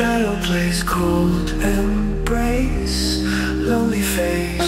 Shadow place cold embrace. Lonely face.